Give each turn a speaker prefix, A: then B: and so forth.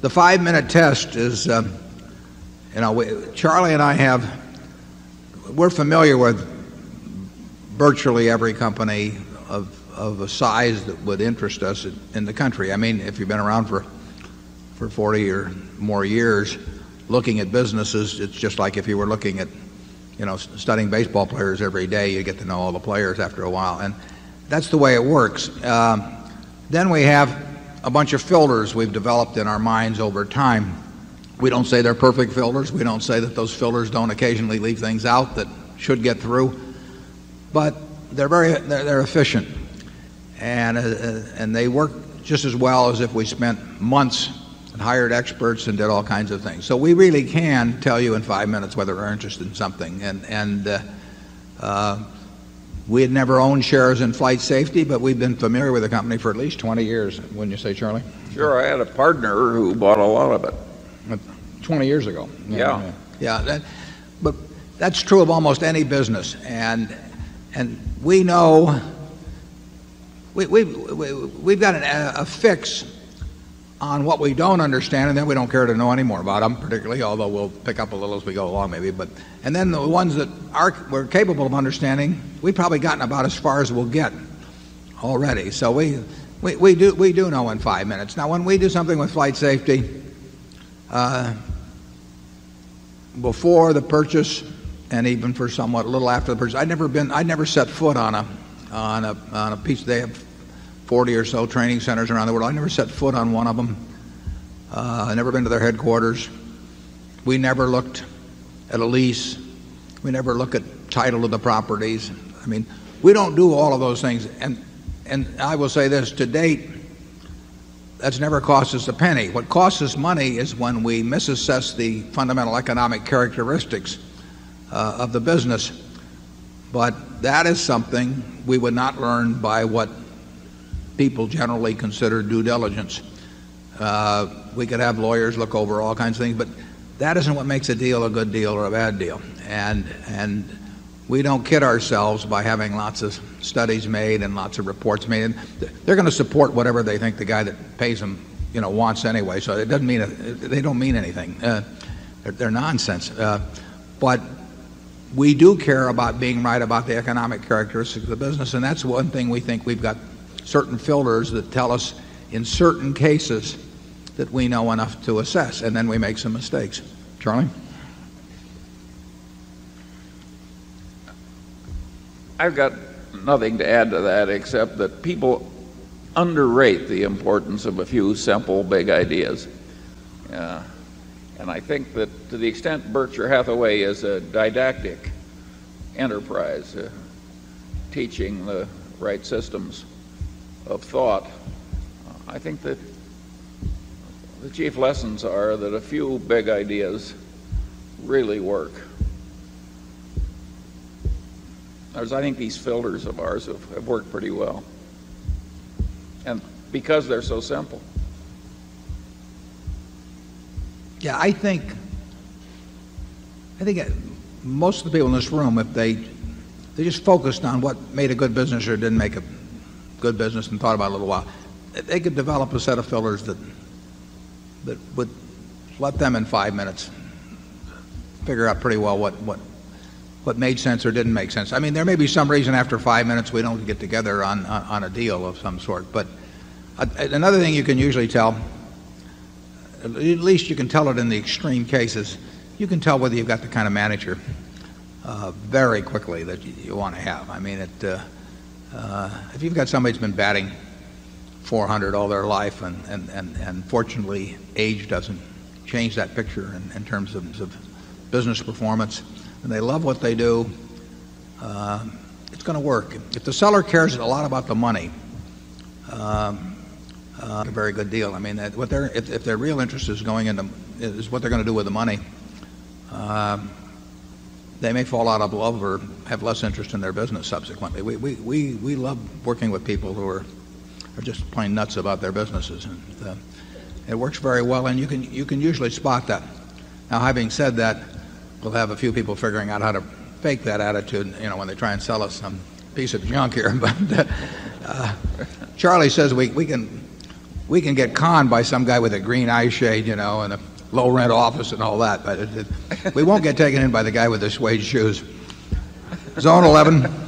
A: The 5 minute test is, um, you know, Charlie and I have we're familiar with virtually every company of of a size that would interest us in the country. I mean, if you've been around for for 40 or more years looking at businesses, it's just like if you were looking at, you know, studying baseball players every day, you get to know all the players after a while. And that's the way it works. Um, then we have a bunch of filters we've developed in our minds over time. We don't say they're perfect filters. We don't say that those filters don't occasionally leave things out that should get through. But they're very they're efficient. And, uh, uh, and they work just as well as if we spent months and hired experts and did all kinds of things. So we really can tell you in 5 minutes whether we're interested in something. And, and uh, we had never owned shares in FlightSafety, but we've been familiar with the company for at least 20 years. Wouldn't you say, Charlie?
B: Sure. I had a partner who bought a lot of it.
A: 20 years ago.
B: Yeah.
A: Yeah. But that's true of almost any business. And and we know we've got a fix on what we don't understand and then we don't care to know any more about them particularly, although we'll pick up a little as we go along maybe. But and then the ones that are we're capable of understanding, we've probably gotten about as far as we'll get already. So we we we do we do know in 5 minutes. Now when we do something with FlightSafety, uh, before the purchase and even for somewhat a little after the purchase, I'd never been I'd never set foot on a on a on a piece. They have 40 or so training centers around the world. I never set foot on one of them. Uh, I never been to their headquarters. We never looked at a lease. We never look at title of the properties. I mean, we don't do all of those things. And and I will say this, to date, that's never cost us a penny. What costs us money is when we misassess the fundamental economic characteristics uh, of the business. But that is something we would not learn by what people generally consider due diligence. Uh, we could have lawyers look over all kinds of things, but that isn't what makes a deal a good deal or a bad deal. And and we don't kid ourselves by having lots of studies made and lots of reports made. And they're going to support whatever they think the guy that pays them you know, wants anyway. So it doesn't mean they don't mean anything. Uh, they're nonsense. Uh, but we do care about being right about the economic characteristics of the business. And that's one thing we think we've got certain filters that tell us in certain cases that we know enough to assess. And then we make some mistakes. Charlie?
B: I've got nothing to add to that except that people underrate the importance of a few simple big ideas. Uh, and I think that to the extent Berkshire Hathaway is a didactic enterprise, uh, teaching the right systems of thought, I think that the chief lessons are that a few big ideas really work. I think these filters of ours have worked pretty well. And because they're so simple.
A: Yeah, I think I think most of the people in this room, if they they just focused on what made a good business or didn't make a good business and thought about it a little while, they could develop a set of fillers that that would let them in 5 minutes figure out pretty well what what made sense or didn't make sense. I mean, there may be some reason after 5 minutes we don't get together on a deal of some sort. But another thing you can usually tell, at least you can tell it in the extreme cases, you can tell whether you've got the kind of manager uh, very quickly that you want to have. I mean, uh, Uh, if you've got somebody who's been batting 400 all their life and and, and, and fortunately age doesn't change that picture in in terms of of, business performance and they love what they do, uh, it's going to work. If the seller cares a lot about the money, um, uh, a very good deal. I mean, that what their if their real interest is going into is what they're going to do with the money, um, they may fall out of love or have less interest in their business subsequently. We we, we, we love working with people who are are just plain nuts about their businesses. And uh, it works very well and you can you can usually spot that. Now having said that, we'll have a few people figuring out how to fake that attitude you know, when they try and sell us some piece of junk here. But uh, Charlie says we, we can we can get conned by some guy with a green eye shade, you know, and a low rent office and all that, but it, it, we won't get taken in by the guy with the suede shoes. Zone 11.